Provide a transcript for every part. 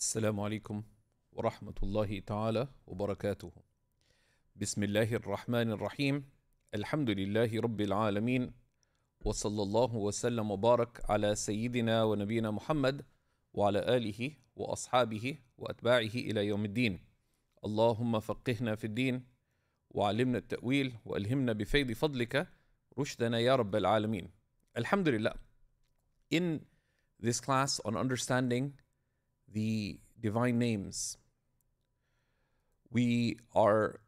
السلام عليكم ورحمة الله تعالى وبركاته. بسم الله الرحمن الرحيم. الحمد لله رب العالمين وصلى الله وسلم وبارك على سيدنا ونبينا محمد وعلى آله وأصحابه وأتباعه إلى يوم الدين. اللهم فقهنا في الدين وعلمنا التأويل وألهمنا بفيض فضلك رشدنا يا رب العالمين. الحمد لله. In this class on understanding the divine names, we are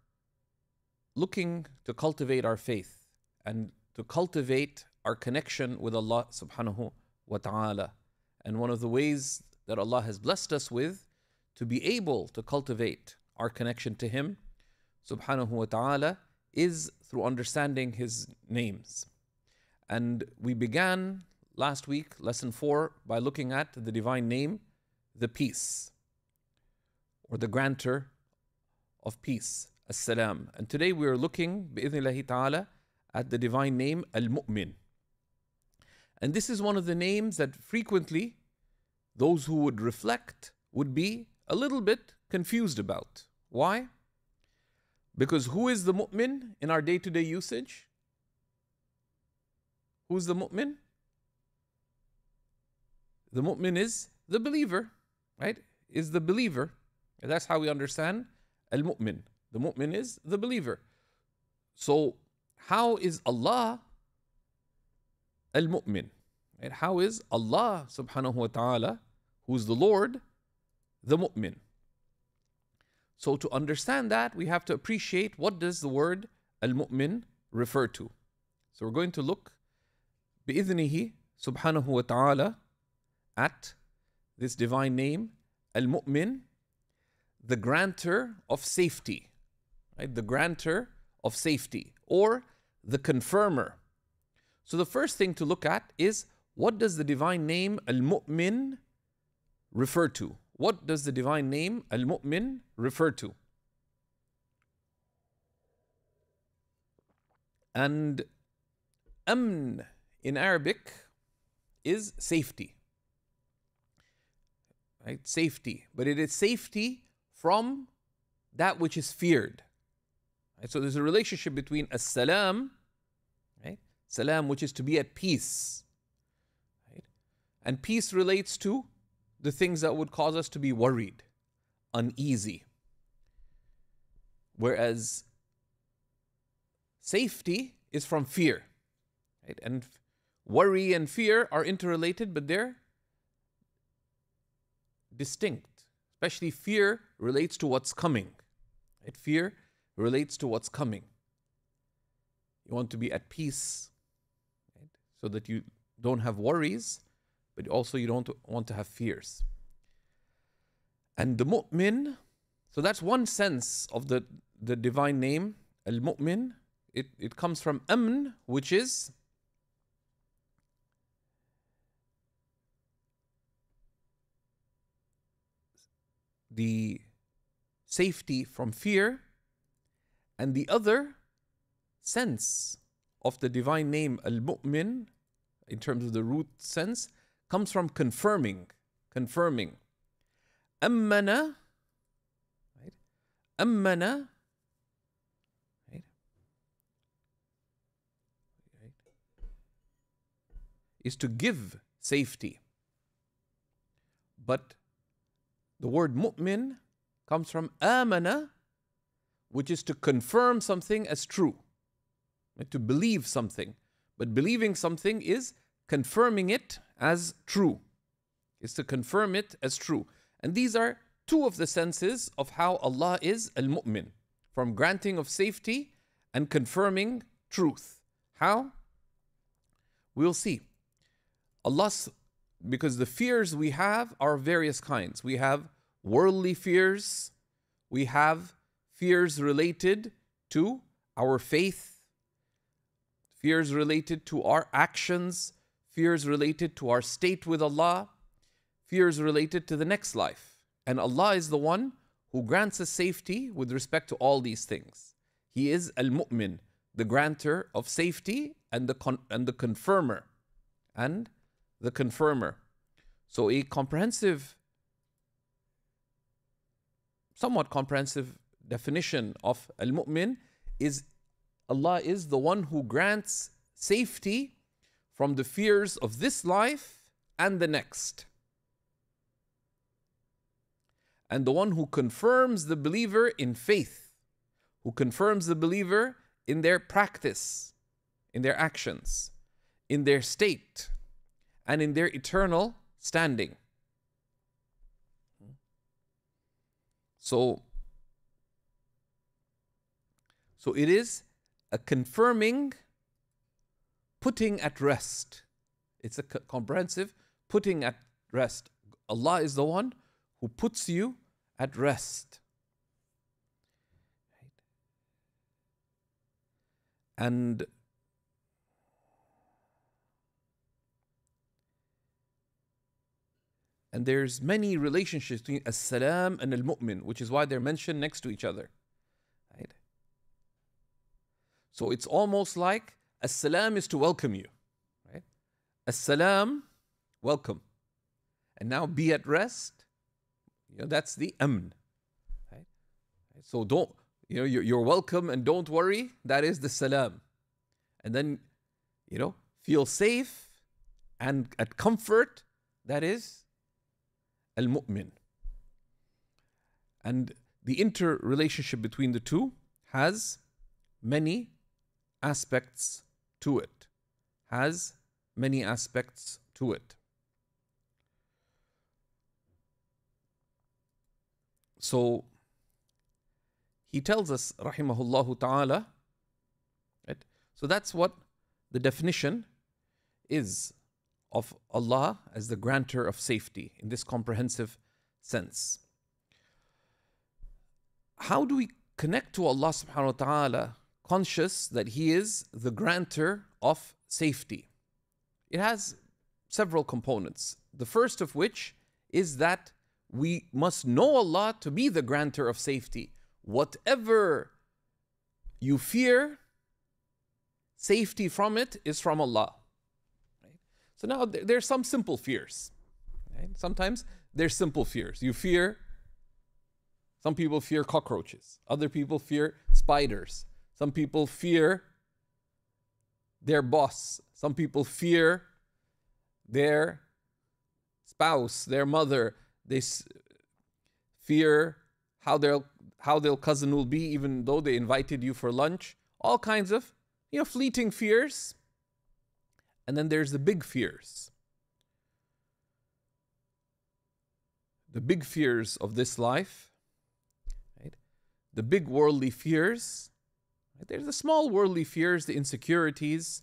looking to cultivate our faith and to cultivate our connection with Allah subhanahu wa ta'ala. And one of the ways that Allah has blessed us with to be able to cultivate our connection to Him subhanahu wa ta'ala is through understanding His names. And we began last week, lesson four, by looking at the divine name, the peace, or the grantor of peace, as-salam. And today we are looking, bi'idhnillahi ta'ala, at the divine name, al-mu'min. And this is one of the names that frequently those who would reflect would be a little bit confused about. Why? Because who is the mu'min in our day to day usage? Who's the mu'min? The mu'min is the believer, right? Is the believer. And that's how we understand al mu'min. The mu'min is the believer. So, how is Allah al mu'min? Right? How is Allah subhanahu wa ta'ala, who's the Lord, the mu'min? So, to understand that, we have to appreciate what does the word al mu'min refer to. So, we're going to look بإذنه subhanahu wa ta'ala at this divine name, Al Mu'min, the grantor of safety, right? The grantor of safety, or the confirmer. So the first thing to look at is what does the divine name Al Mu'min refer to? What does the divine name Al Mu'min refer to? And Amn in Arabic is safety right? Safety. But it is safety from that which is feared. Right? So there's a relationship between as-salam, right? Salam, which is to be at peace. Right? And peace relates to the things that would cause us to be worried, uneasy. Whereas safety is from fear. Right? And worry and fear are interrelated, but they're distinct. Especially fear relates to what's coming. Right? Fear relates to what's coming. You want to be at peace, right? so that you don't have worries, but also you don't want to have fears. And the mu'min, so that's one sense of the, the divine name, al mu'min. It, it comes from amn, which is the safety from fear, and the other sense of the divine name Al Mu'min, in terms of the root sense, comes from confirming. Confirming. Ammana, right? Ammana, right? right? Is to give safety. But the word mu'min comes from amana, which is to confirm something as true, to believe something. But believing something is confirming it as true, is to confirm it as true. And these are two of the senses of how Allah is al mu'min, from granting of safety and confirming truth. How? We'll see. Allah's because the fears we have are various kinds. We have worldly fears, we have fears related to our faith, fears related to our actions, fears related to our state with Allah, fears related to the next life. And Allah is the one who grants us safety with respect to all these things. He is Al Mu'min, the granter of safety and the, and the confirmer. And the confirmer. So a comprehensive somewhat comprehensive definition of al mu'min is Allah is the one who grants safety from the fears of this life and the next. And the one who confirms the believer in faith, who confirms the believer in their practice, in their actions, in their state, and in their eternal standing. So, so it is a confirming putting at rest. It's a comprehensive putting at rest. Allah is the one who puts you at rest. And and there's many relationships between as-salam and al-mu'min, which is why they're mentioned next to each other. Right? So it's almost like as-salam is to welcome you. Right? As-salam, welcome. And now be at rest. You know, that's the amn. Right? So don't, you know, you're, you're welcome and don't worry. That is the salam. And then, you know, feel safe and at comfort. That is al-mu'min. And the interrelationship between the two has many aspects to it. Has many aspects to it. So he tells us, rahimahullah ta'ala, right? so that's what the definition is of Allah as the grantor of safety in this comprehensive sense. How do we connect to Allah subhanahu wa ta'ala conscious that He is the grantor of safety? It has several components. The first of which is that we must know Allah to be the grantor of safety. Whatever you fear, safety from it is from Allah. So now there's some simple fears. Right? Sometimes there's simple fears. You fear, some people fear cockroaches, other people fear spiders, some people fear their boss, some people fear their spouse, their mother, they fear how their how their cousin will be, even though they invited you for lunch. All kinds of you know fleeting fears. And then there's the big fears. The big fears of this life, right? The big worldly fears. Right? There's the small worldly fears, the insecurities,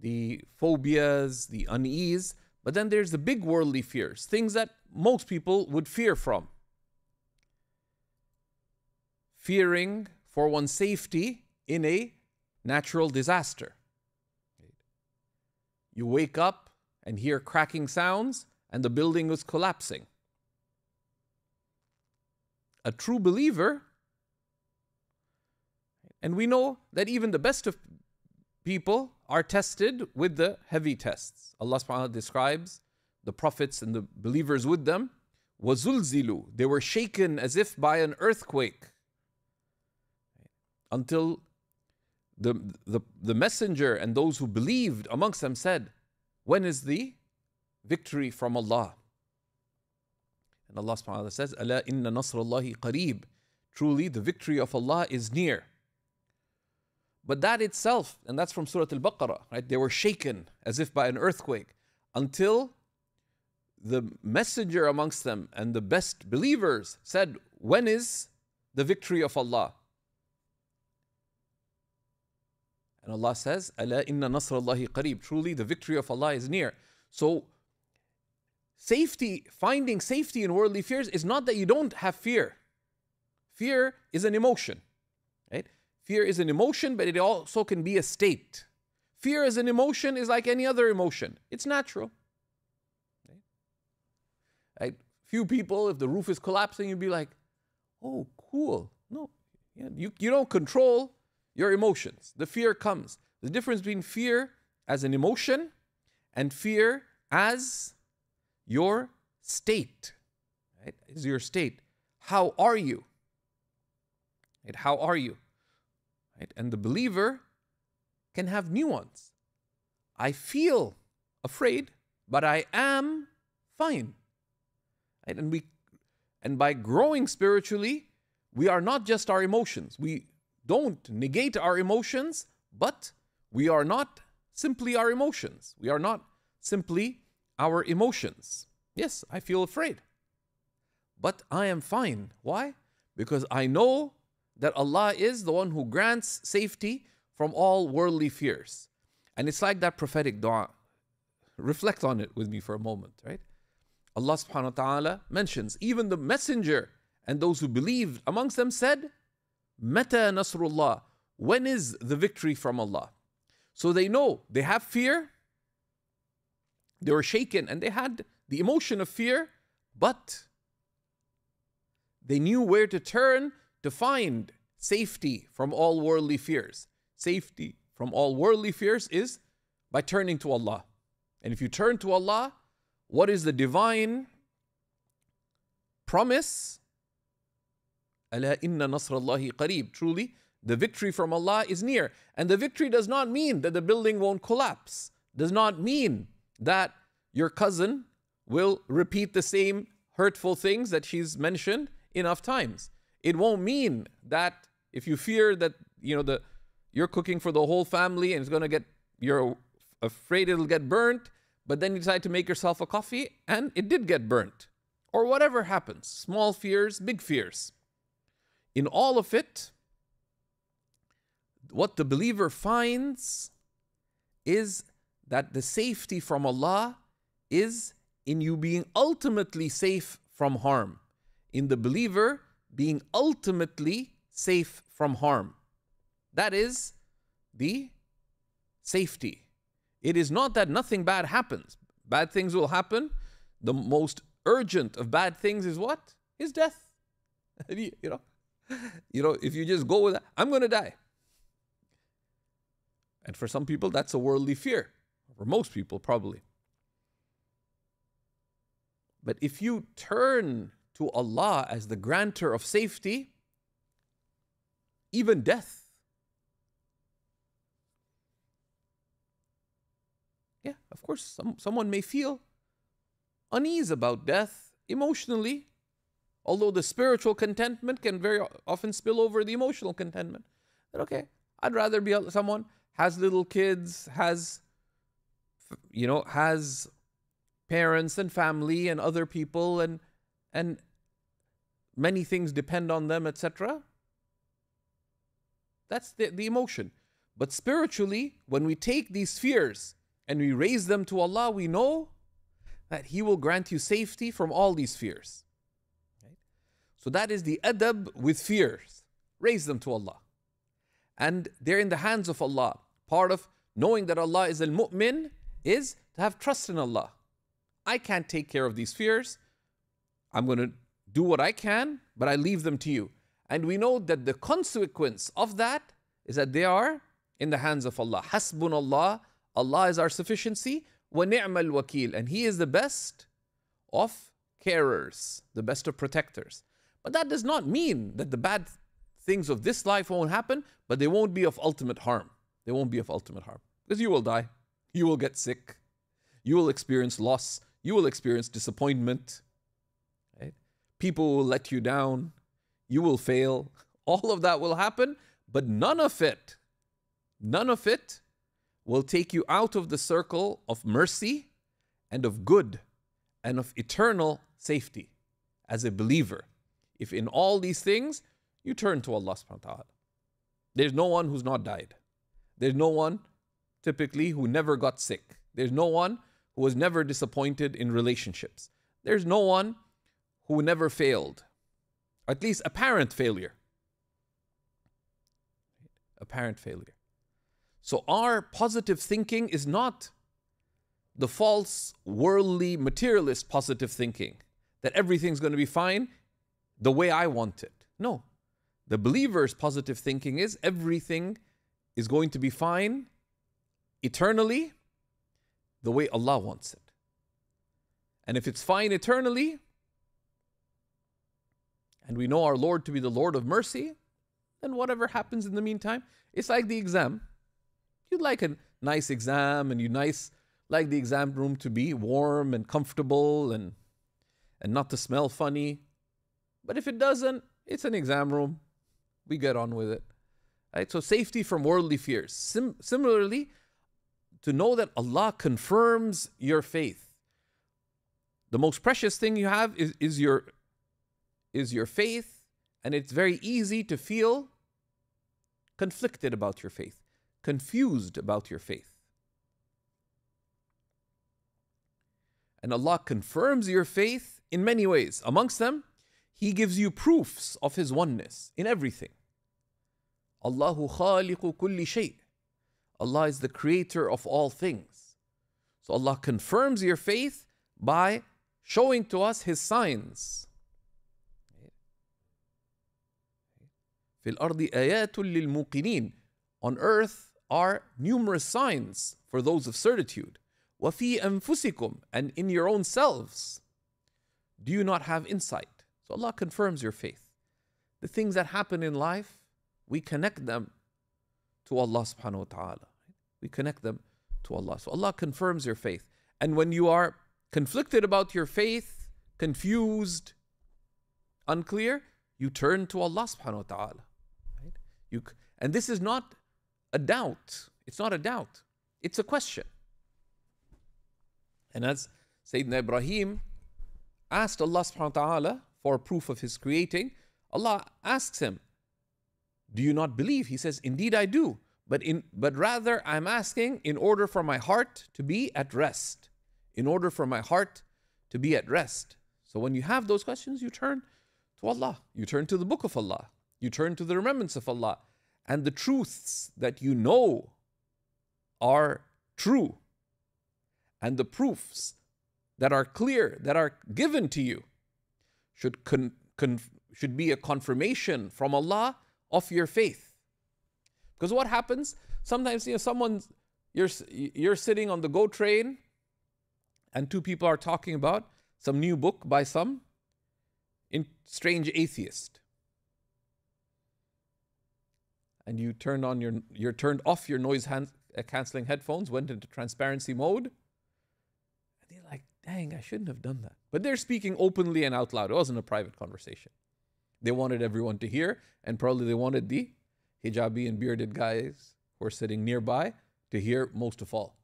the phobias, the unease. But then there's the big worldly fears, things that most people would fear from. Fearing for one's safety in a natural disaster. You wake up and hear cracking sounds, and the building is collapsing. A true believer, and we know that even the best of people are tested with the heavy tests. Allah subhanahu wa ta'ala describes the prophets and the believers with them. وَزُلْزِلُوا They were shaken as if by an earthquake. Until the, the, the messenger and those who believed amongst them said, When is the victory from Allah? And Allah subhanahu wa ta'ala says, Allah inna nasrullahi qareeb. Truly the victory of Allah is near. But that itself, and that's from Surah Al-Baqarah, right? They were shaken as if by an earthquake until the messenger amongst them and the best believers said, When is the victory of Allah? And Allah says, Ala inna nasrallahi qareeb. Truly the victory of Allah is near. So safety, finding safety in worldly fears is not that you don't have fear. Fear is an emotion. Right? Fear is an emotion, but it also can be a state. Fear as an emotion is like any other emotion. It's natural. Right? Few people, if the roof is collapsing, you'd be like, oh, cool. No, you, you don't control your emotions. The fear comes. The difference between fear as an emotion and fear as your state. Right? Is your state. how are you? Right? How are you? Right? And the believer can have nuance. I feel afraid, but I am fine. Right? And we and by growing spiritually, we are not just our emotions. We don't negate our emotions, but we are not simply our emotions. We are not simply our emotions. Yes, I feel afraid. But I am fine. Why? Because I know that Allah is the one who grants safety from all worldly fears. And it's like that prophetic dua. Reflect on it with me for a moment, right? Allah subhanahu wa ta'ala mentions even the messenger and those who believed amongst them said, Meta Nasrullah, when is the victory from Allah? So they know they have fear, they were shaken and they had the emotion of fear, but they knew where to turn to find safety from all worldly fears. Safety from all worldly fears is by turning to Allah. And if you turn to Allah, what is the divine promise? Ala inna nasrallahi qareeb. Truly, the victory from Allah is near. And the victory does not mean that the building won't collapse, does not mean that your cousin will repeat the same hurtful things that she's mentioned enough times. It won't mean that if you fear that, you know, the you're cooking for the whole family and it's going to get you're afraid it'll get burnt, but then you decide to make yourself a coffee and it did get burnt. Or whatever happens, small fears, big fears. In all of it, what the believer finds is that the safety from Allah is in you being ultimately safe from harm, in the believer being ultimately safe from harm. That is the safety. It is not that nothing bad happens. Bad things will happen. The most urgent of bad things is what? Is death. you know, you know, if you just go with that, I'm going to die. And for some people, that's a worldly fear. For most people, probably. But if you turn to Allah as the grantor of safety, even death. Yeah, of course, some, someone may feel unease about death emotionally, although the spiritual contentment can very often spill over the emotional contentment. That, okay, I'd rather be someone has little kids, has, you know, has parents and family and other people and and many things depend on them, etc. That's the, the emotion. But spiritually, when we take these fears and we raise them to Allah, we know that He will grant you safety from all these fears. So that is the adab with fears. Raise them to Allah. And they're in the hands of Allah. Part of knowing that Allah is al mu'min is to have trust in Allah. I can't take care of these fears. I'm going to do what I can, but I leave them to you. And we know that the consequence of that is that they are in the hands of Allah. Hasbun Allah. Allah is our sufficiency. Wa ni'mal wakil. And He is the best of carers, the best of protectors. But that does not mean that the bad things of this life won't happen, but they won't be of ultimate harm. They won't be of ultimate harm. Because you will die. You will get sick. You will experience loss you will experience disappointment. Right? People will let you down. You will fail. All of that will happen, but none of it, none of it will take you out of the circle of mercy and of good and of eternal safety as a believer. If in all these things you turn to Allah subhanahu wa ta'ala. There's no one who's not died. There's no one typically who never got sick. There's no one who was never disappointed in relationships. There's no one who never failed, at least apparent failure. Apparent failure. So, our positive thinking is not the false, worldly, materialist positive thinking that everything's going to be fine the way I want it. No. The believer's positive thinking is everything is going to be fine eternally the way Allah wants it. And if it's fine eternally, and we know our Lord to be the Lord of mercy, then whatever happens in the meantime, it's like the exam. You'd like a nice exam and you nice like the exam room to be warm and comfortable and and not to smell funny. But if it doesn't, it's an exam room. We get on with it. Right? So safety from worldly fears. Sim- similarly, to know that Allah confirms your faith. The most precious thing you have is, is your is your faith, and it's very easy to feel conflicted about your faith, confused about your faith. And Allah confirms your faith in many ways. Amongst them, He gives you proofs of His oneness in everything. Allahu khaliqu kulli shay. Allah is the creator of all things. So Allah confirms your faith by showing to us His signs. في الأرض آيات للموقنين. On earth are numerous signs for those of certitude. وَفِي أَنفُسِكُمْ And in your own selves. Do you not have insight? Allah confirms your faith. The things that happen in life, we connect them to Allah subhanahu wa ta'ala. We connect them to Allah. So Allah confirms your faith. And when you are conflicted about your faith, confused, unclear, you turn to Allah subhanahu wa ta'ala. Right? You, and this is not a doubt. It's not a doubt. It's a question. And as Sayyidina Ibrahim asked Allah subhanahu wa ta'ala for proof of his creating, Allah asks him, Do you not believe? He says, Indeed I do. But in but rather I'm asking in order for my heart to be at rest. In order for my heart to be at rest. So when you have those questions, you turn to Allah. You turn to the book of Allah. You turn to the remembrance of Allah. And the truths that you know are true and the proofs that are clear, that are given to you, should, con, con, should be a confirmation from Allah of your faith. Because what happens? Sometimes you know someone you're you're sitting on the GO train, and two people are talking about some new book by some in strange atheist. And you turned on your you're turned off your noise uh, canceling headphones, went into transparency mode, dang, I shouldn't have done that. But they're speaking openly and out loud. It wasn't a private conversation. They wanted everyone to hear, and probably they wanted the hijabi and bearded guys who are sitting nearby to hear most of all.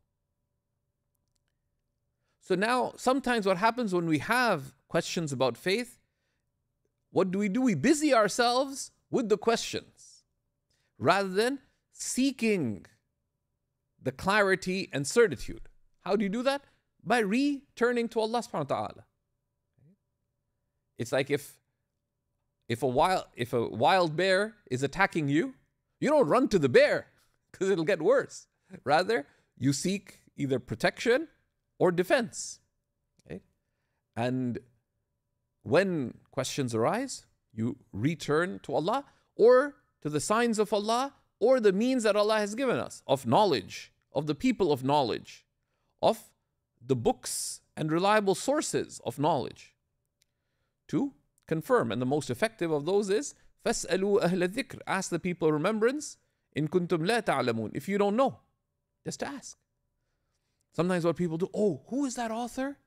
So now, sometimes what happens when we have questions about faith, what do we do? We busy ourselves with the questions rather than seeking the clarity and certitude. How do you do that? By returning to Allah subhanahu wa ta'ala. It's like if if a wild if a wild bear is attacking you, you don't run to the bear because it'll get worse. Rather, you seek either protection or defense. Okay? And when questions arise, you return to Allah or to the signs of Allah or the means that Allah has given us of knowledge, of the people of knowledge, of the books and reliable sources of knowledge. To confirm, and the most effective of those is فَاسْأَلُوا أَهْلَ الذِّكْرِ Ask the people of remembrance in kuntum la ta'lamun. If you don't know, just ask. Sometimes what people do, oh, who is that author?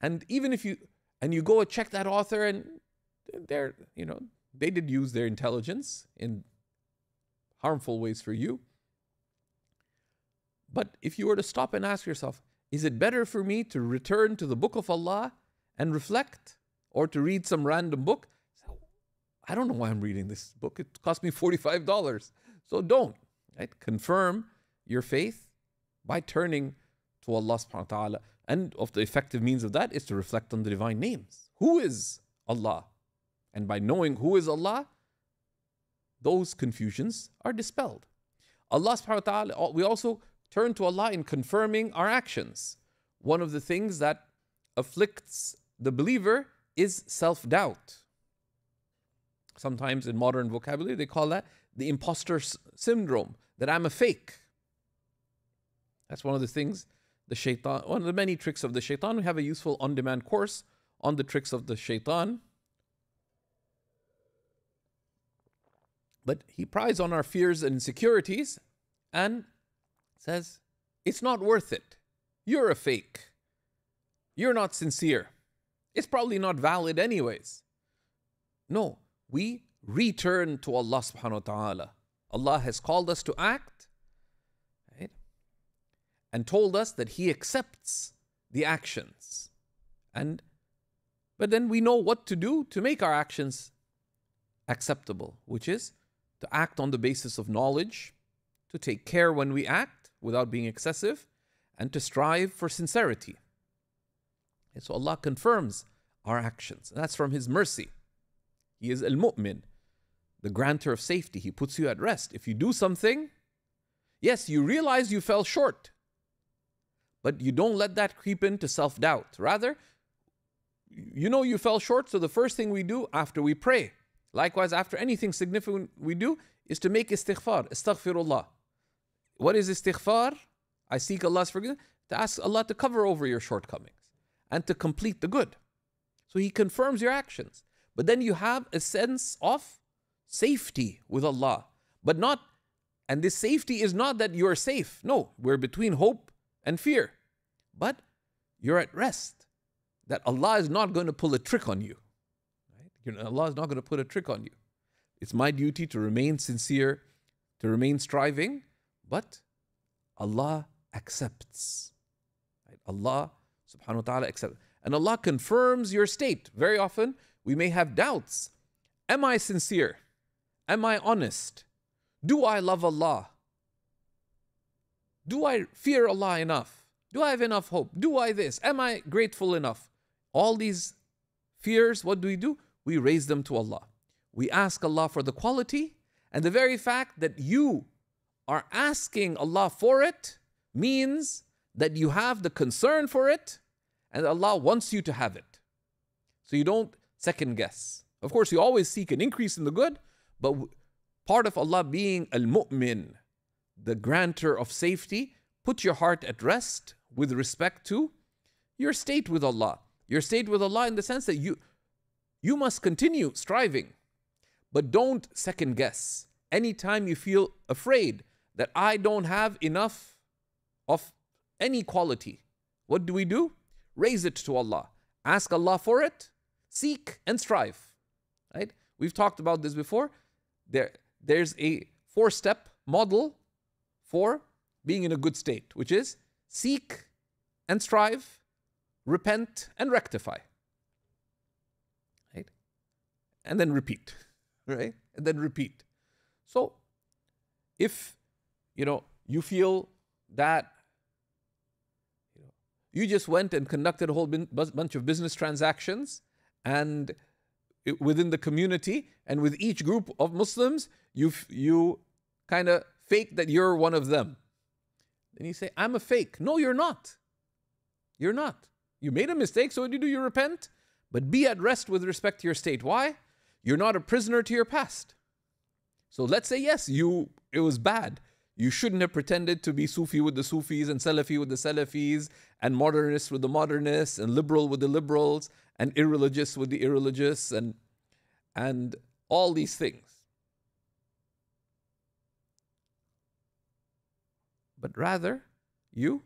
And even if you and you go and check that author and they're, you know, they did use their intelligence in harmful ways for you. But if you were to stop and ask yourself, is it better for me to return to the book of Allah and reflect or to read some random book? I don't know why I'm reading this book. It cost me $45. So don't. Right? Confirm your faith by turning to Allah subhanahu wa ta'ala. And of the effective means of that is to reflect on the divine names. Who is Allah? And by knowing who is Allah, those confusions are dispelled. Allah subhanahu wa ta'ala, we also turn to Allah in confirming our actions. One of the things that afflicts the believer is self doubt. Sometimes in modern vocabulary, they call that the imposter syndrome, that I'm a fake. That's one of the things the shaitan, one of the many tricks of the shaitan. We have a useful on demand course on the tricks of the shaitan. But He prides on our fears and insecurities and says, It's not worth it. You're a fake. You're not sincere. It's probably not valid, anyways. No, we return to Allah subhanahu wa ta'ala. Allah has called us to act right? and told us that He accepts the actions. And but then we know what to do to make our actions acceptable, which is to act on the basis of knowledge, to take care when we act without being excessive, and to strive for sincerity. And so Allah confirms our actions. And that's from His mercy. He is Al Mu'min, the grantor of safety. He puts you at rest. If you do something, yes, you realize you fell short, but you don't let that creep into self doubt. Rather, you know you fell short, so the first thing we do after we pray, likewise after anything significant we do, is to make istighfar, astaghfirullah. What is istighfar? I seek Allah's forgiveness, to ask Allah to cover over your shortcomings and to complete the good. So He confirms your actions. But then you have a sense of safety with Allah. But not, and this safety is not that you're safe. No, we're between hope and fear. But you're at rest that Allah is not going to pull a trick on you. Right? Allah is not going to put a trick on you. It's my duty to remain sincere, to remain striving, but Allah accepts. Right? Allah subhanahu wa ta'ala accepts. And Allah confirms your state. Very often we may have doubts. Am I sincere? Am I honest? Do I love Allah? Do I fear Allah enough? Do I have enough hope? Do I this? Am I grateful enough? All these fears, what do we do? We raise them to Allah. We ask Allah for the quality, and the very fact that you are asking Allah for it means that you have the concern for it and Allah wants you to have it. So you don't second guess. Of course, you always seek an increase in the good, but part of Allah being Al Mu'min, the grantor of safety, put your heart at rest with respect to your state with Allah. Your state with Allah in the sense that you you must continue striving, but don't second guess. Anytime you feel afraid that I don't have enough of any quality, what do we do? Raise it to Allah. Ask Allah for it. Seek and strive. Right? We've talked about this before. There, there's a four-step model for being in a good state, which is seek and strive, repent and rectify. Right? And then repeat. Right? And then repeat. So if you know you feel that you, know, you just went and conducted a whole bin, bunch of business transactions and it, within the community and with each group of Muslims, you you kind of fake that you're one of them. Then you say, I'm a fake. No, you're not. You're not. You made a mistake, so what do you do? You repent, but be at rest with respect to your state. Why? You're not a prisoner to your past. So let's say, yes, you it was bad. You shouldn't have pretended to be Sufi with the Sufis and Salafi with the Salafis and modernist with the modernists and liberal with the liberals and irreligious with the irreligious and and all these things. But rather, you,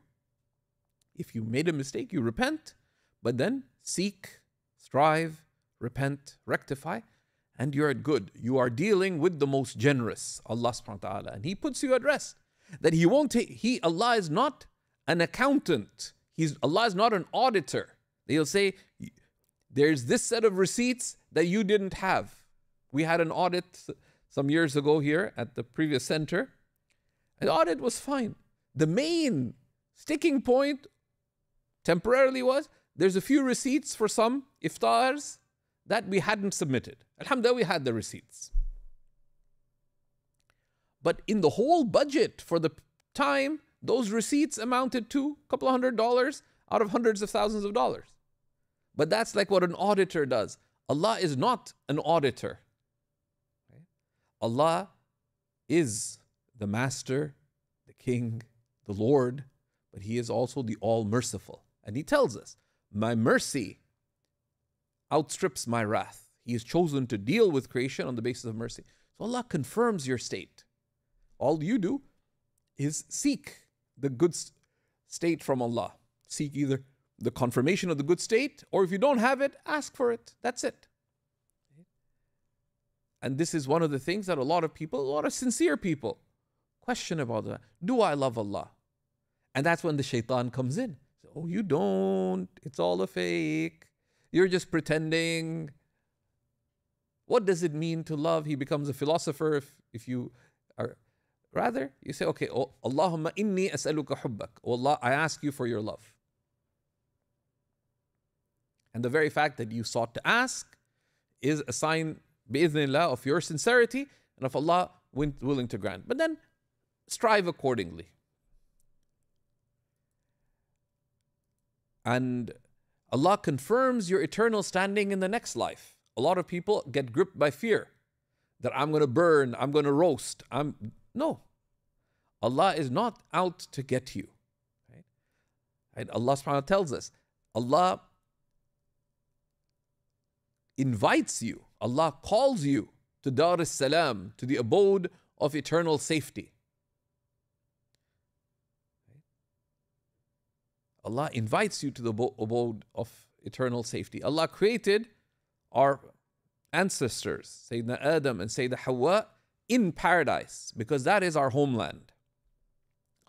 if you made a mistake, you repent, but then seek, strive, repent, rectify, and you're at good. You are dealing with the most generous, Allah subhanahu wa ta'ala. And He puts you at rest. That He won't take, He, Allah is not an accountant. He's Allah is not an auditor. He'll say, there's this set of receipts that you didn't have. We had an audit some years ago here at the previous center. The audit was fine. The main sticking point temporarily was there's a few receipts for some iftars that we hadn't submitted. Alhamdulillah, we had the receipts. But in the whole budget for the time, those receipts amounted to a couple of hundred dollars out of hundreds of thousands of dollars. But that's like what an auditor does. Allah is not an auditor. Allah is the Master, the King, the Lord, but He is also the All Merciful. And He tells us, My mercy outstrips my wrath. He has chosen to deal with creation on the basis of mercy. So Allah confirms your state. All you do is seek the good state from Allah. Seek either the confirmation of the good state, or if you don't have it, ask for it. That's it. And this is one of the things that a lot of people, a lot of sincere people, question about that. Do I love Allah? And that's when the shaitan comes in. Oh, you don't. It's all a fake. You're just pretending. What does it mean to love? He becomes a philosopher if, if you are. Rather, you say, okay, oh, Allahumma inni as'aluka hubbak. Oh Allah, I ask you for your love. And the very fact that you sought to ask is a sign, bi'idhnillah, of your sincerity and of Allah willing to grant. But then strive accordingly. And Allah confirms your eternal standing in the next life. A lot of people get gripped by fear that I'm going to burn, I'm going to roast. I'm no. Allah is not out to get you. Right? And Allah subhanahu tells us, Allah invites you, Allah calls you to Dar es Salam, to the abode of eternal safety. Allah invites you to the abode of eternal safety. Allah created our ancestors, Sayyidina Adam and Sayyidina Hawa, in paradise because that is our homeland.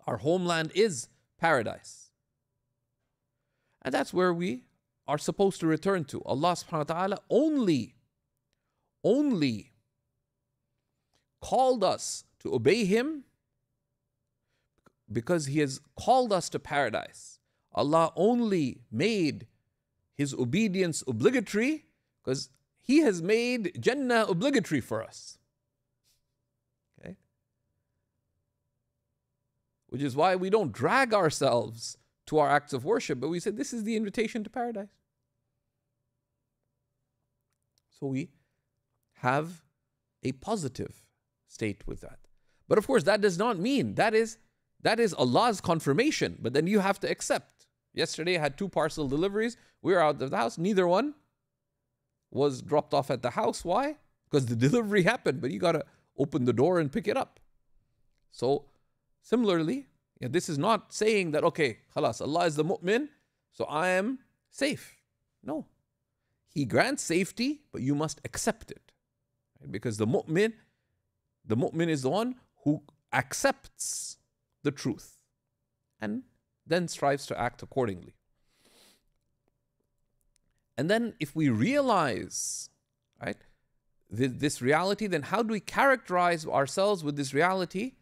Our homeland is paradise. And that's where we are supposed to return to. Allah subhanahu wa ta'ala only, only called us to obey Him because He has called us to paradise. Allah only made His obedience obligatory because He has made Jannah obligatory for us. Okay? Which is why we don't drag ourselves to our acts of worship, but we say this is the invitation to paradise. So we have a positive state with that. But of course, that does not mean that is that is Allah's confirmation, but then you have to accept. Yesterday I had two parcel deliveries. We were out of the house. Neither one was dropped off at the house. Why? Because the delivery happened, but you gotta open the door and pick it up. So similarly, yeah, this is not saying that, okay, khalas, Allah is the mu'min, so I am safe. No. He grants safety, but you must accept it. Right? Because the mu'min, the mu'min is the one who accepts the truth and then strives to act accordingly. And then if we realize, right, this reality, then how do we characterize ourselves with this reality?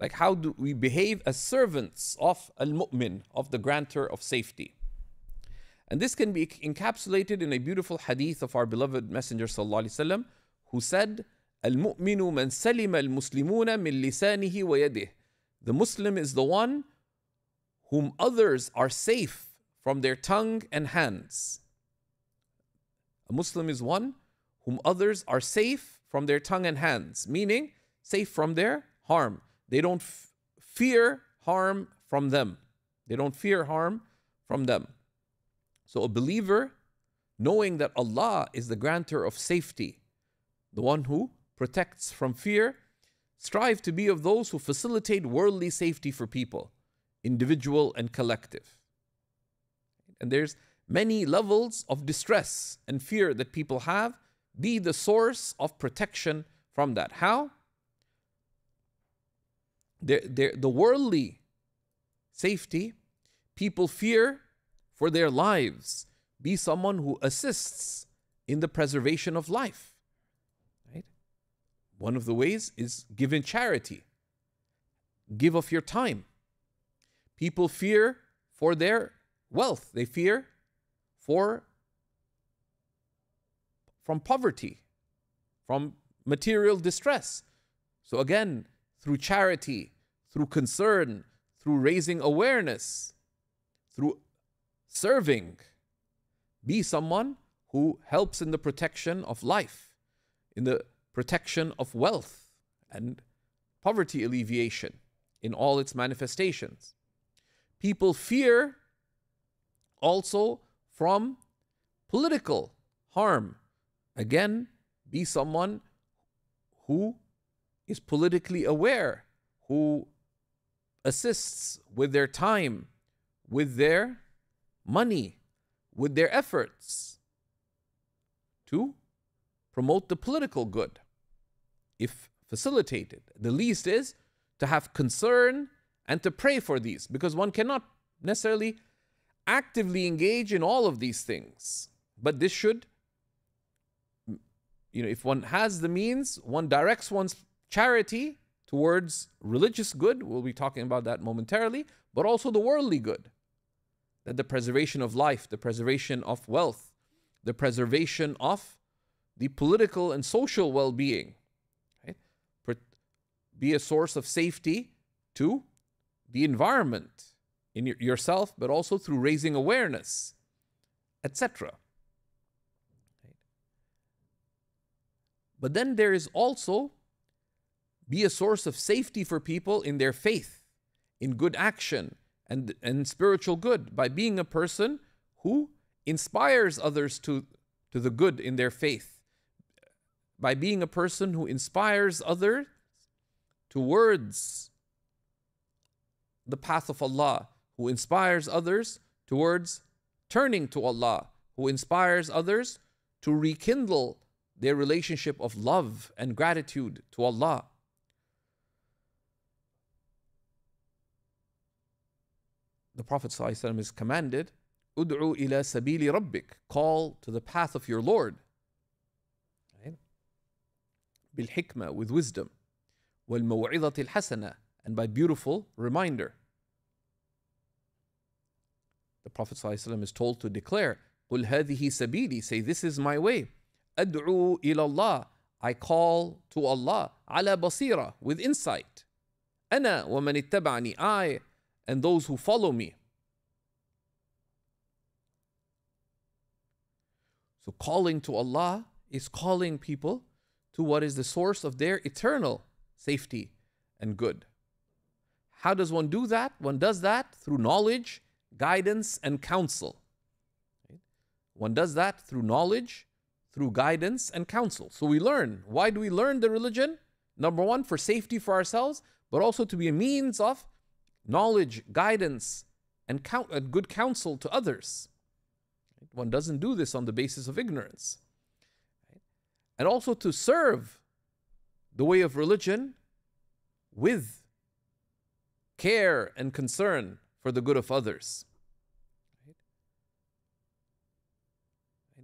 Like, how do we behave as servants of Al Mu'min, of the grantor of safety? And this can be encapsulated in a beautiful hadith of our beloved Messenger وسلم, who said, Al-mu'minu man salima al-muslimuna min lisanihi wa yadih. The Muslim is the one whom others are safe from their tongue and hands. A Muslim is one whom others are safe from their tongue and hands, meaning safe from their harm. They don't f- fear harm from them. They don't fear harm from them. So a believer, knowing that Allah is the grantor of safety, the one who protects from fear, strive to be of those who facilitate worldly safety for people, individual and collective. And there's many levels of distress and fear that people have. Be the source of protection from that. How? They're, they're, the worldly safety, people fear for their lives. Be someone who assists in the preservation of life. Right? One of the ways is give in charity. Give of your time. People fear for their wealth. They fear for from poverty, from material distress. So again, through charity, through concern, through raising awareness, through serving. Be someone who helps in the protection of life, in the protection of wealth and poverty alleviation in all its manifestations. People fear also from political harm. Again, be someone who is politically aware, who assists with their time, with their money, with their efforts to promote the political good, if facilitated. The least is to have concern and to pray for these, because one cannot necessarily actively engage in all of these things. But this should, you know, if one has the means, one directs one's charity towards religious good, we'll be talking about that momentarily, but also the worldly good. That the preservation of life, the preservation of wealth, the preservation of the political and social well being, right? be a source of safety to the environment in yourself, but also through raising awareness, etc. But then there is also be a source of safety for people in their faith, in good action, and, and spiritual good by being a person who inspires others to, to the good in their faith, by being a person who inspires others towards the path of Allah, who inspires others towards turning to Allah, who inspires others to rekindle their relationship of love and gratitude to Allah. The Prophet ﷺ is commanded, Ud'u ila sabili rabbik, call to the path of your Lord. Bil hikmah, with wisdom. Wal maw'idatil and by beautiful reminder. The Prophet ﷺ is told to declare, قُلْ هَذِهِ سَبِيلِي Say, this is my way. أَدْعُو إِلَى اللَّهِ I call to Allah على بصيرة with insight. أنا ومن اتبعني I and those who follow me. So calling to Allah is calling people to what is the source of their eternal safety and good. How does one do that? One does that through knowledge, guidance, and counsel. One does that through knowledge, through guidance, and counsel. So we learn. Why do we learn the religion? Number one, for safety for ourselves, but also to be a means of knowledge, guidance, and uh, good counsel to others. One doesn't do this on the basis of ignorance. And also to serve the way of religion with care and concern for the good of others. Right?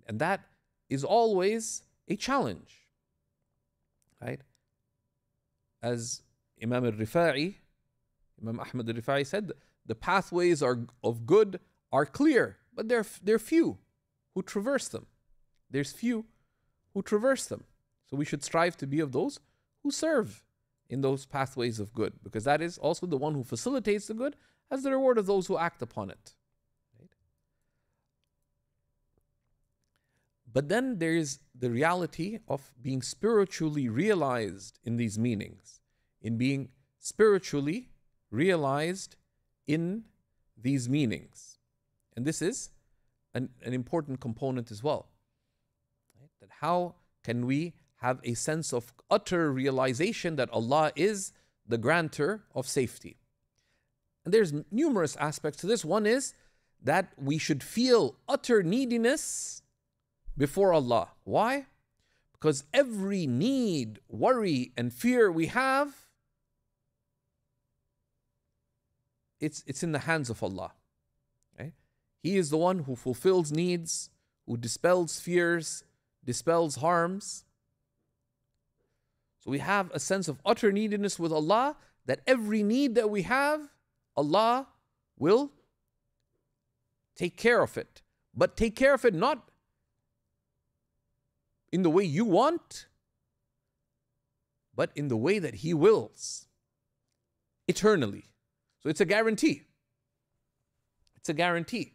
And that is always a challenge. Right? As Imam al-Rifa'i, Imam Ahmad al-Rifa'i said, the pathways are, of good are clear, but there, there are few who traverse them. There's few who traverse them. So we should strive to be of those who serve in those pathways of good, because that is also the one who facilitates the good as the reward of those who act upon it. Right? But then there is the reality of being spiritually realized in these meanings, in being spiritually realized in these meanings. And this is an, an important component as well. Right? That how can we have a sense of utter realization that Allah is the grantor of safety. And there's numerous aspects to this. One is that we should feel utter neediness before Allah. Why? Because every need, worry, and fear we have, it's, it's in the hands of Allah. Okay? He is the one who fulfills needs, who dispels fears, dispels harms. So we have a sense of utter neediness with Allah that every need that we have, Allah will take care of it. But take care of it not in the way you want, but in the way that He wills eternally. So it's a guarantee. It's a guarantee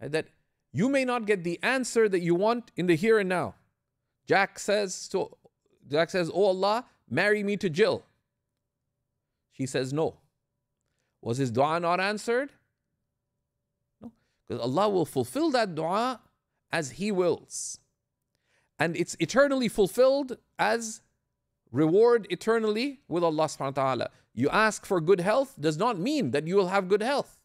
that you may not get the answer that you want in the here and now. Jack says to Jack says, Oh Allah, marry me to Jill. She says, No. Was his dua not answered? No. Because Allah will fulfill that dua as He wills. And it's eternally fulfilled as reward eternally with Allah subhanahu wa ta'ala. You ask for good health does not mean that you will have good health.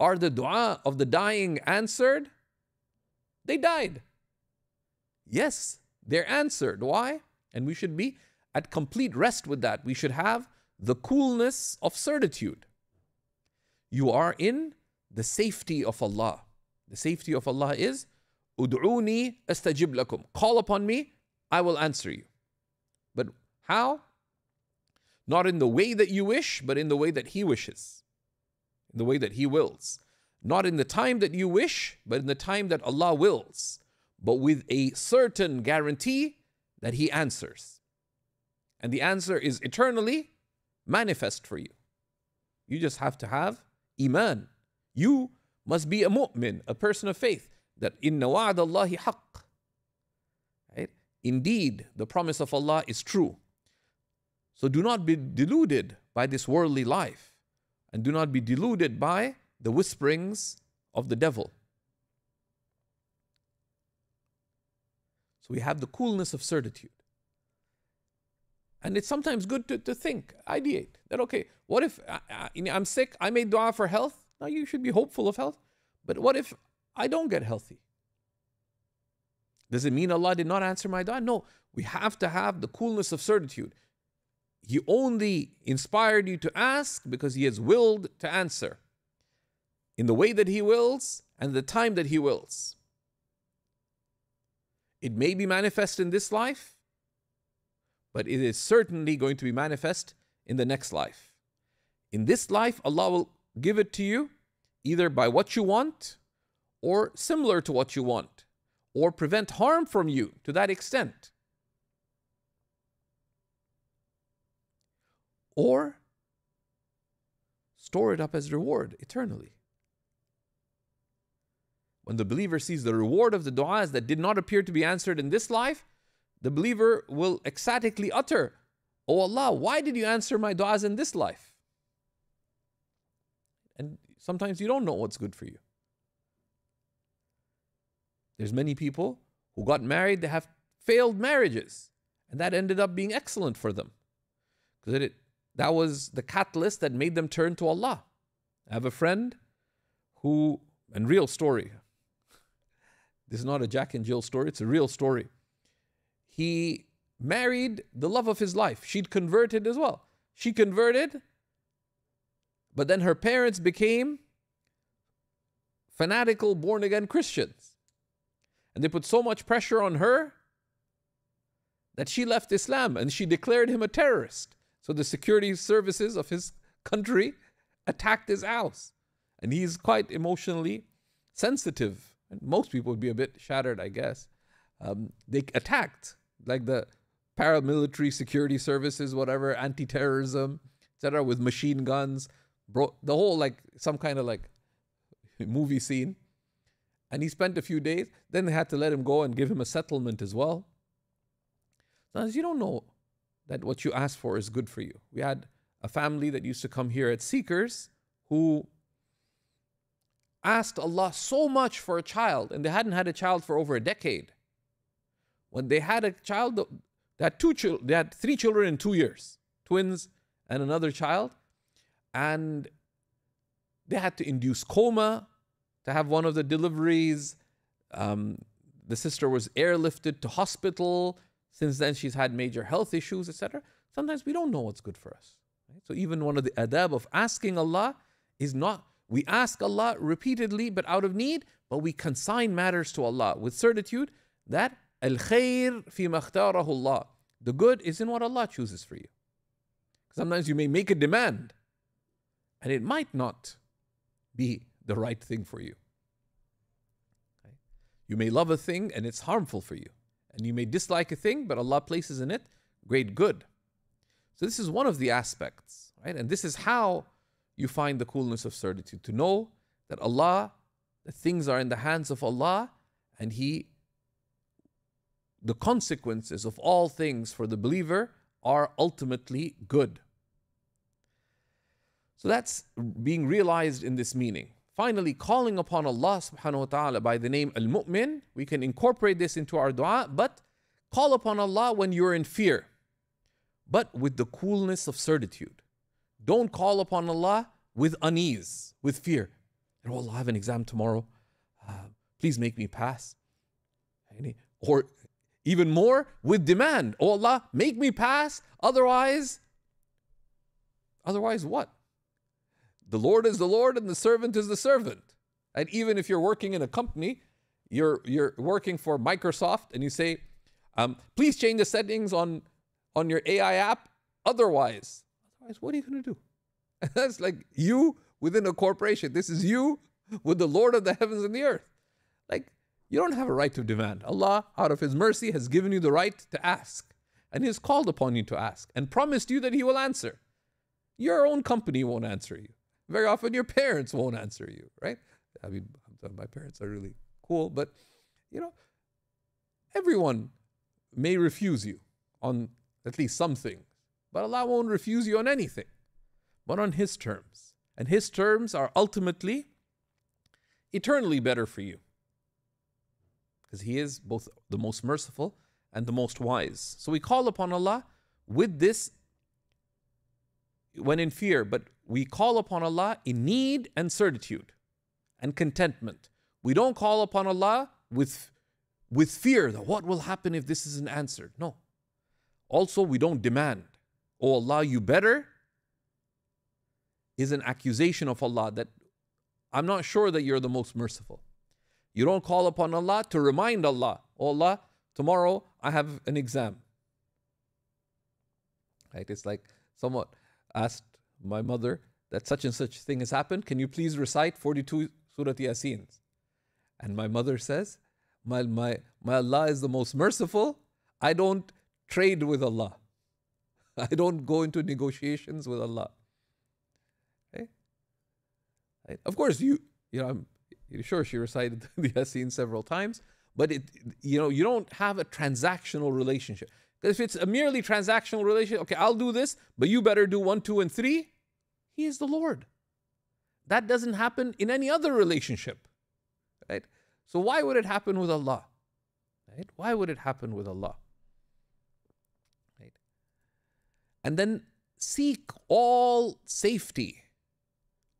Are the dua of the dying answered? They died. Yes, they're answered. Why? And we should be at complete rest with that. We should have the coolness of certitude. You are in the safety of Allah. The safety of Allah is Ud'uni astajib lakum. Call upon me, I will answer you. But how? Not in the way that you wish, but in the way that He wishes, in the way that He wills. Not in the time that you wish, but in the time that Allah wills, but with a certain guarantee that He answers. And the answer is eternally manifest for you. You just have to have Iman. You must be a mu'min, a person of faith, that inna wa'ad Allahi haqq. Right? Indeed, the promise of Allah is true. So do not be deluded by this worldly life, and do not be deluded by the whisperings of the devil. So we have the coolness of certitude. And it's sometimes good to, to think, ideate that, okay, what if I, I'm sick, I made dua for health? Now you should be hopeful of health. But what if I don't get healthy? Does it mean Allah did not answer my dua? No. We have to have the coolness of certitude. He only inspired you to ask because He has willed to answer in the way that He wills and the time that He wills. It may be manifest in this life, but it is certainly going to be manifest in the next life. In this life, Allah will give it to you either by what you want or similar to what you want, or prevent harm from you to that extent. Or store it up as reward eternally. When the believer sees the reward of the du'as that did not appear to be answered in this life, the believer will ecstatically utter, Oh Allah, why did you answer my du'as in this life? And sometimes you don't know what's good for you. There's many people who got married, they have failed marriages, and that ended up being excellent for them. Because that was the catalyst that made them turn to Allah. I have a friend who, and real story, this is not a Jack and Jill story, it's a real story. He married the love of his life. She'd converted as well. She converted, but then her parents became fanatical born again Christians. And they put so much pressure on her that she left Islam and she declared him a terrorist. So the security services of his country attacked his house. And he's quite emotionally sensitive. And most people would be a bit shattered, I guess. Um, they attacked, like the paramilitary security services, whatever, anti terrorism, etc., with machine guns. Bro, the whole, like, some kind of like movie scene. And he spent a few days. Then they had to let him go and give him a settlement as well. Sometimes you don't know that what you ask for is good for you. We had a family that used to come here at Seekers who asked Allah so much for a child, and they hadn't had a child for over a decade. When they had a child, they had two children, they had three children in two years, twins and another child, and they had to induce coma to have one of the deliveries. Um, the sister was airlifted to hospital. Since then, she's had major health issues, etc. Sometimes we don't know what's good for us. Right? So even one of the adab of asking Allah is not we ask Allah repeatedly, but out of need, but we consign matters to Allah with certitude that al khair fi Allah. The good is in what Allah chooses for you. Sometimes you may make a demand, and it might not be the right thing for you. You may love a thing and it's harmful for you. And you may dislike a thing, but Allah places in it great good. So this is one of the aspects, right? And this is how you find the coolness of certitude to know that Allah, the things are in the hands of Allah, and He, the consequences of all things for the believer are ultimately good. So that's being realized in this meaning. Finally, calling upon Allah subhanahu wa ta'ala by the name Al Mu'min, we can incorporate this into our dua, but Call upon Allah when you're in fear, but with the coolness of certitude. Don't call upon Allah with unease, with fear. Oh Allah, I have an exam tomorrow. Uh, please make me pass. Or even more, with demand. Oh Allah, make me pass. Otherwise, otherwise what? The Lord is the Lord and the servant is the servant. And even if you're working in a company, you're you're working for Microsoft and you say, um, please change the settings on on your AI app. Otherwise, otherwise, what are you gonna do? That's like you within a corporation. This is you with the Lord of the heavens and the earth. Like you don't have a right to demand. Allah, out of His mercy, has given you the right to ask. And He has called upon you to ask and promised you that He will answer. Your own company won't answer you. Very often, your parents won't answer you, right? I mean, my parents are really cool, but you know, everyone may refuse you on at least some things, but Allah won't refuse you on anything, but on His terms. And His terms are ultimately eternally better for you because He is both the most merciful and the most wise. So we call upon Allah with this when in fear, but we call upon Allah in need and certitude and contentment. We don't call upon Allah with, with fear that what will happen if this isn't answered. No. Also, we don't demand, oh Allah, you better, is an accusation of Allah that I'm not sure that you're the most merciful. You don't call upon Allah to remind Allah, oh Allah, tomorrow I have an exam. Right? It's like someone asked my mother that such and such thing has happened. Can you please recite 42 Surah Yasin? And my mother says, my, my, my Allah is the most merciful. I don't trade with Allah. I don't go into negotiations with Allah. Okay? Right? Of course, you, you know, I'm sure she recited the Yasin several times, but it, you know, you don't have a transactional relationship. If it's a merely transactional relationship, okay, I'll do this, but you better do one, two, and three. He is the Lord. That doesn't happen in any other relationship. Right? So why would it happen with Allah? Right? Why would it happen with Allah? Right? And then seek all safety,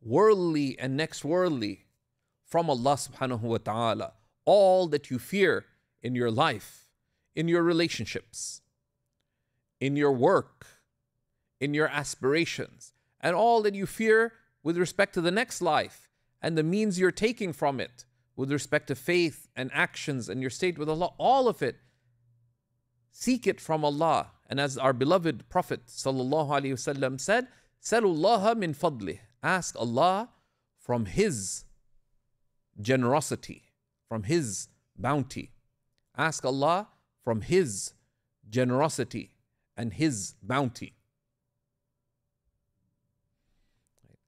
worldly and next worldly, from Allah subhanahu wa ta'ala. All that you fear in your life, in your relationships, in your work, in your aspirations, and all that you fear with respect to the next life and the means you're taking from it with respect to faith and actions and your state with Allah, all of it, seek it from Allah. And as our beloved Prophet وسلم, said, Salullaha min fadlih. Ask Allah from His generosity, from His bounty. Ask Allah from His generosity and His bounty.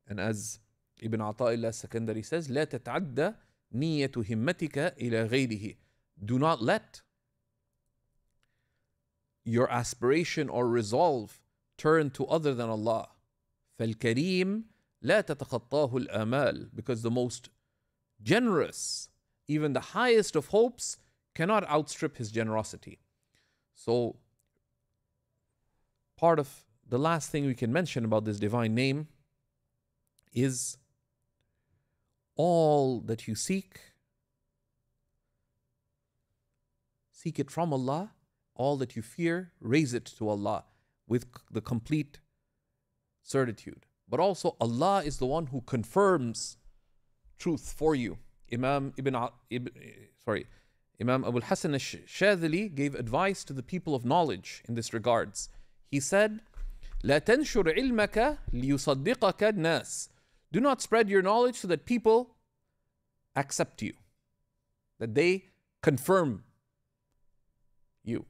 And as Ibn Ata'illah Sakandari says, لا تتعدى نية همتك إلى غيره. Do not let your aspiration or resolve turn to other than Allah. فالكريم لا تتخطاه الآمال because the most generous, even the highest of hopes, cannot outstrip his generosity. So part of the last thing we can mention about this divine name is all that you seek, seek it from Allah. All that you fear, raise it to Allah with the complete certitude. But also, Allah is the one who confirms truth for you. Imam Ibn, Ibn sorry, Imam Abu Hassan al-Shadhili gave advice to the people of knowledge in this regards. He said, لا تنشر علمك ليصدقك الناس. Do not spread your knowledge so that people accept you, that they confirm you.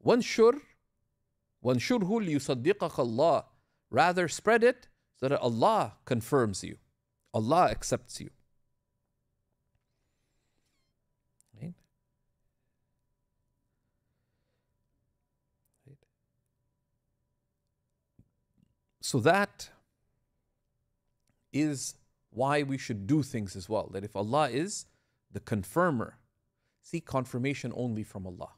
وانشر وانشره ليصدقك الله. Rather spread it so that Allah confirms you. Allah accepts you. So that is why we should do things as well. That if Allah is the confirmer, seek confirmation only from Allah.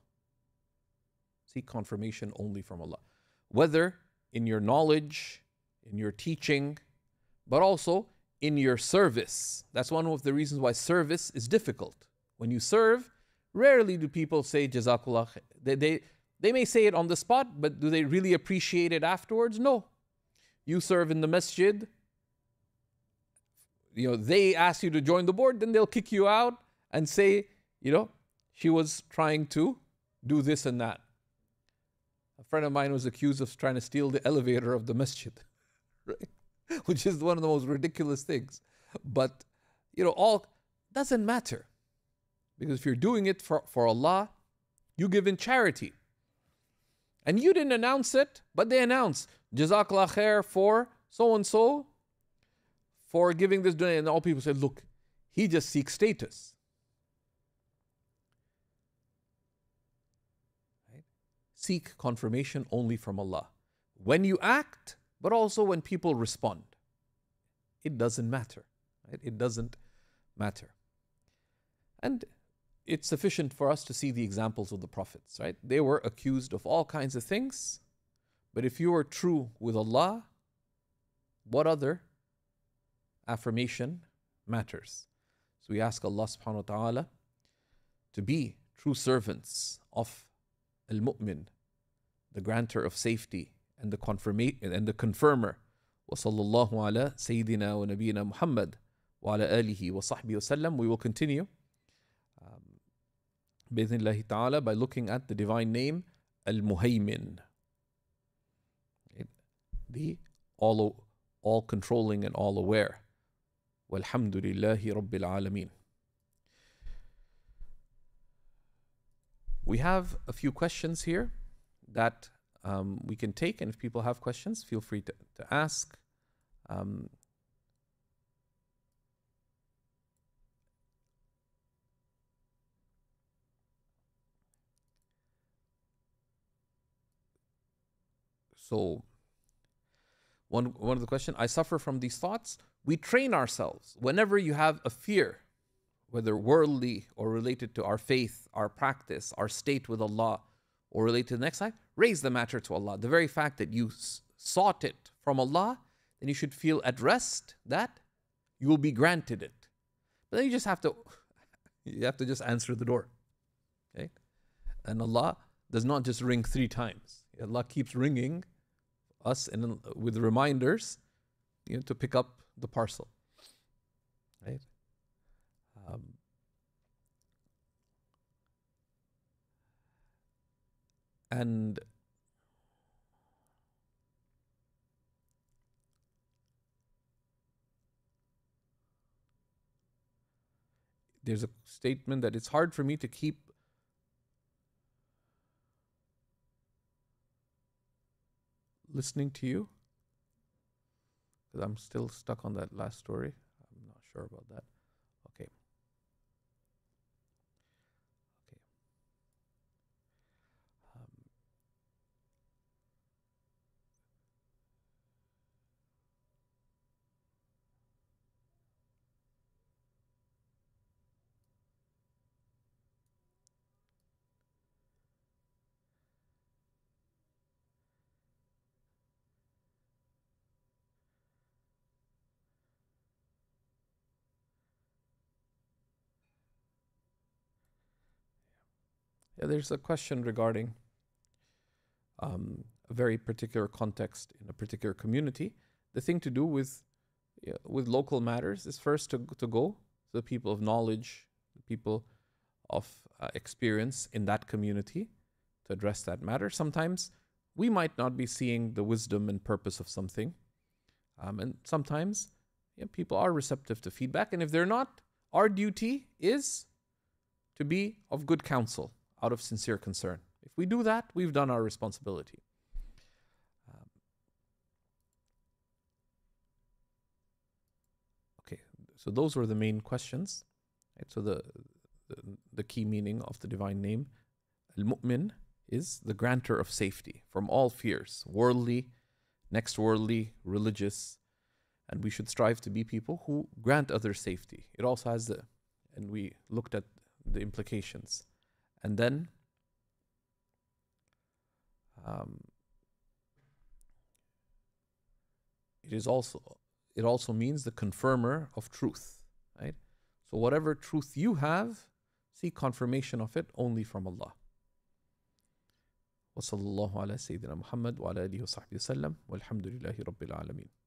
Seek confirmation only from Allah. Whether in your knowledge, in your teaching, but also in your service. That's one of the reasons why service is difficult. When you serve, rarely do people say Jazakallah. They, they, they may say it on the spot, but do they really appreciate it afterwards? No. You serve in the masjid, you know, they ask you to join the board, then they'll kick you out and say, you know, she was trying to do this and that. Friend of mine was accused of trying to steal the elevator of the masjid, right? Which is one of the most ridiculous things. But, you know, all doesn't matter. Because if you're doing it for, for Allah, you give in charity. And you didn't announce it, but they announced, Jazakallah khair for so and so for giving this donation. And all people said, look, he just seeks status. Seek confirmation only from Allah. When you act, but also when people respond. It doesn't matter. Right? It doesn't matter. And it's sufficient for us to see the examples of the prophets, right? They were accused of all kinds of things, but if you are true with Allah, what other affirmation matters? So we ask Allah subhanahu wa ta'ala to be true servants of Al Mu'min, the grantor of safety and the confirma- and the confirmer. وصلى الله على سيدنا ونبينا محمد وعلى آله وصحبه وسلم. We will continue بإذن الله تعالى by looking at the divine name Al-Muhaymin. The all, all controlling and all aware. والحمد لله رب العالمين. We have a few questions here that um, we can take, and if people have questions, feel free to, to ask. Um, So, one, one of the question I suffer from these thoughts. We train ourselves. Whenever you have a fear, whether worldly or related to our faith, our practice, our state with Allah, or related to the next life, raise the matter to Allah. The very fact that you sought it from Allah, then you should feel at rest that you will be granted it. But then you just have to, you have to just answer the door. Okay? And Allah does not just ring three times. Allah keeps ringing us and uh, with reminders you know, to pick up the parcel. Um, and there's a statement that it's hard for me to keep listening to you because I'm still stuck on that last story. I'm not sure about that. Yeah, there's a question regarding um, a very particular context in a particular community. The thing to do with yeah, with local matters is first to to go to the people of knowledge, the people of uh, experience in that community to address that matter. Sometimes we might not be seeing the wisdom and purpose of something, um, and sometimes yeah, people are receptive to feedback. And if they're not, our duty is to be of good counsel out of sincere concern. If we do that, we've done our responsibility. Um, okay, so those were the main questions. Right? So the, the the key meaning of the divine name, al-mu'min, is the grantor of safety from all fears, worldly, next worldly, religious, and we should strive to be people who grant others safety. It also has the, and we looked at the implications. And then um, it is also it also means the confirmer of truth, right? So whatever truth you have, seek confirmation of it only from Allah. وصلى الله على سيدنا محمد وعلى آله وصحبه وسلم والحمد لله رب العالمين